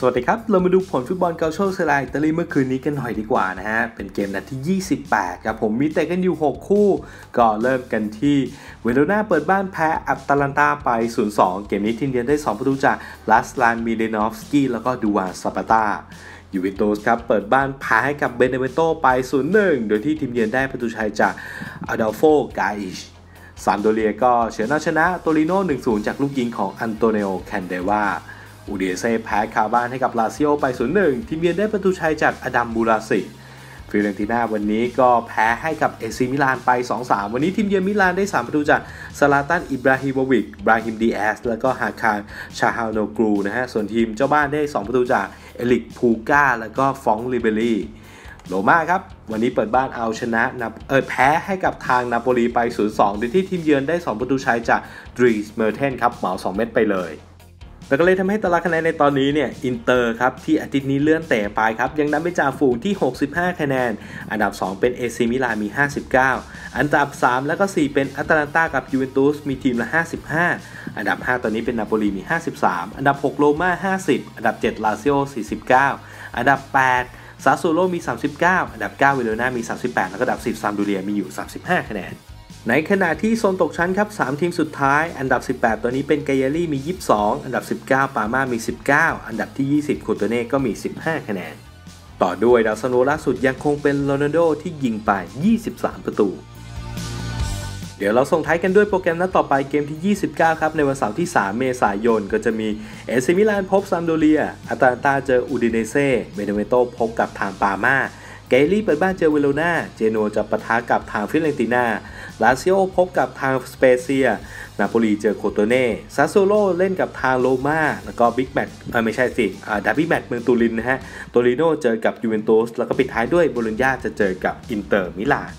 สวัสดีครับ เรามาดูผลฟุตบอลกัลโช่ เซเรียอาอิตาลีเมื่อคืนนี้กันหน่อยดีกว่านะฮะ เป็นเกมนัดที่ 28 ครับผมมีเตะกันอยู่ 6 คู่ ก็เริ่มกันที่เวโรนาเปิดบ้านแพ้อตาลันต้าไป 0-2 เกมนี้ทีมเยือนได้ 2 ประตูจากรุสลาน มาลินอฟสกี้แล้วก็ดูวานซาปาตายูเวนตุสครับเปิดบ้านแพ้ให้กับเบเนเวโตไป 0-1 โดยที่ทีมเยือนได้ประตูชัยจากอดอลโฟ ไกช์ ซามพ์โดเรียก็เฉือนเอาชนะโตริโน่1-0 จากลูกยิงของอันโตนิโอ คันเดวา อูดิเนเซ่แพ้คาบ้านให้กับลาซิโอไป 0-1 ทีมเยือนได้ประตูชัยจากอดัม มารูซิชฟิเรนติน่าวันนี้ก็แพ้ให้กับเอซี มิลานไป 2-3 วันนี้ทีมเยือนมิลานได้ 3 ประตูจากซลาตัน อิบราฮิโมวิช บราฮิมดิอาซ แล้วก็ฮาคาน ชาลฮาโนกลูนะฮะ ส่วนทีมเจ้าบ้านได้ 2 ประตูจากเอริค พุลการ์ แล้วก็ฟองลิเบรีโรม่าครับ วันนี้เปิดบ้านเอาชนะนะเออแพ้ให้กับทางนาโปลีไป 0-2โดยที่ทีมเยือนได้ 2 ประตูชัยจากดรีสเมอร์เทนส์ครับเหมา2 เม็ดไปเลย แล้วก็เลยทำให้ตารางคะแนนในตอนนี้เนี่ยอินเตอร์ครับที่อาทิตย์นี้เลื่อนเตะไปครับยังนำเป็นจ่าฝูงที่ 65 คะแนน อันดับ 2 เป็นเอซี มิลานมี 59 อันดับ 3 แล้วก็ 4 เป็นอตาลันต้ากับยูเวนตุสมีทีมละ 55 อันดับ 5 ตอนนี้เป็นนาโปลีมี 53 อันดับ 6 โรม่า 50 อันดับ 7 ลาซิโอ 49 อันดับ 8 ซาสซูโอโล่มี 39 อันดับ 9 เวโรนามี 38 แล้วก็อันดับ 10 ซามพ์โดเรียมีอยู่ 35 คะแนน ในขณะที่โซนตกชั้นครับ 3 ทีมสุดท้าย อันดับ 18 ตอนนี้เป็นกายารี่มี 22 อันดับ 19 ปาร์ม่ามี 19 อันดับที่ 20โครโตเน่ก็มี 15 คะแนน ต่อด้วยดาวซัลโวล่าสุดยังคงเป็นโรนัลโดที่ยิงไป 23 ประตู เดี๋ยวเราส่งท้ายกันด้วยโปรแกรมนัดต่อไปเกมที่ 29 ครับ ในวันเสาร์ที่ 3 เมษายน ก็จะมีเอซี มิลานพบซามพ์โดเรียอตาลันต้าเจออูดิเนเซ่เบเนเวโตพบกับทางปาร์ม่า กายารี่เปิดบ้านเจอเวโรนาเจนัวจะปะทะกับทางฟิเรนตินาลาซิโอพบกับทางสเปเซีย นาโปลีเจอโครโตเน่ซาสซูโอโล่เล่นกับทางโรมาแล้วก็บิ๊กแมตช์ไม่ใช่สิดาร์บี้แมตช์เมืองตูรินนะฮะ โตริโนเจอกับยูเวนตุสแล้วก็ปิดท้ายด้วยโบโลญญาจะเจอกับอินเตอร์มิลาน